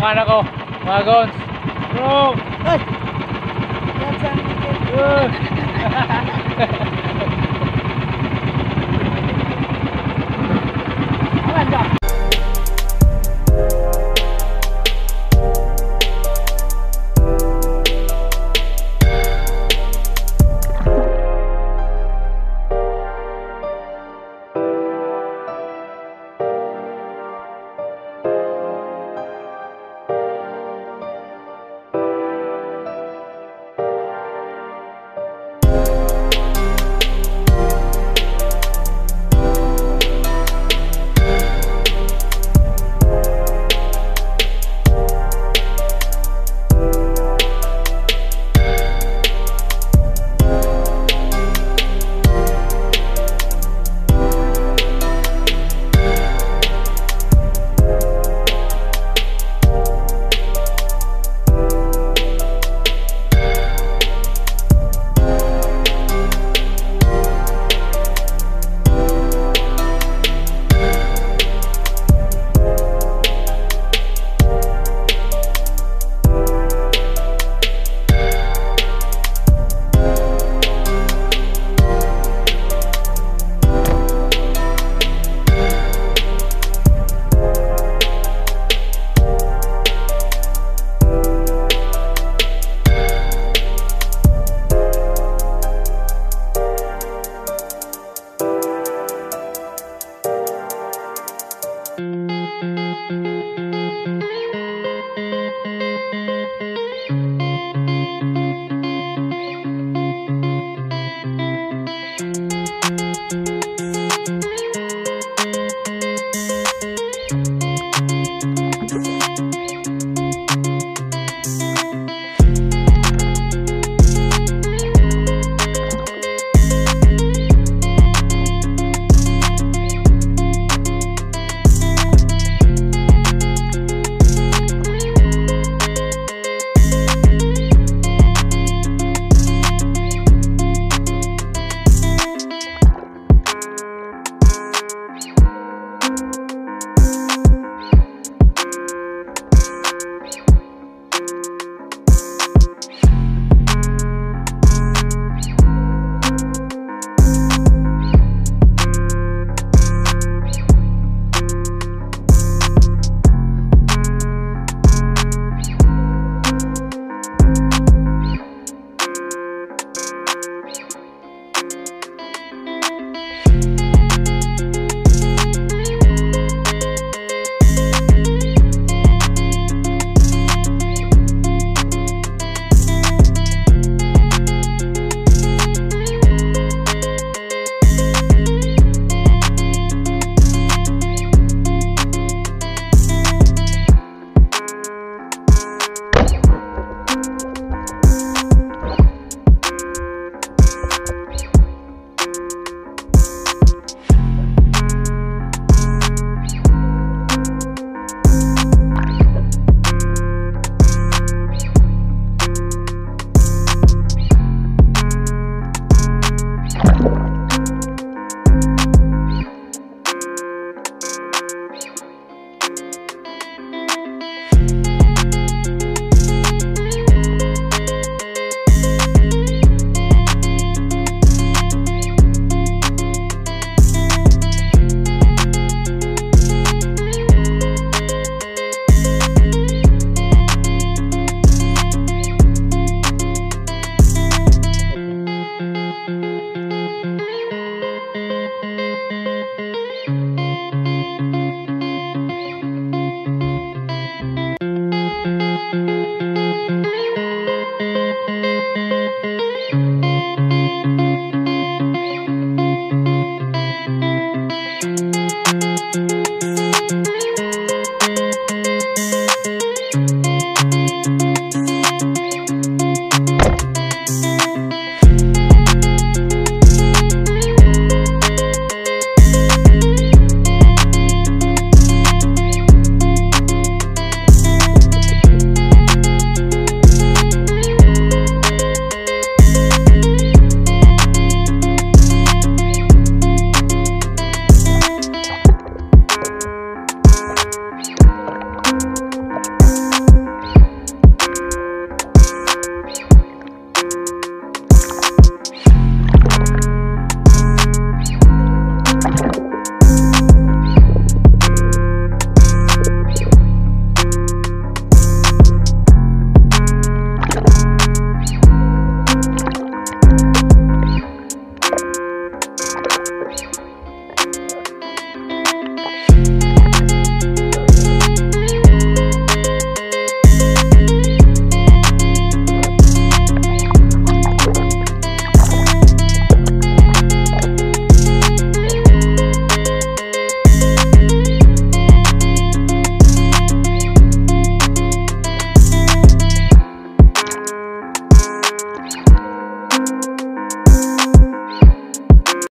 Oh, ko. Mga gons. Bro! Ay! Yan sa akin.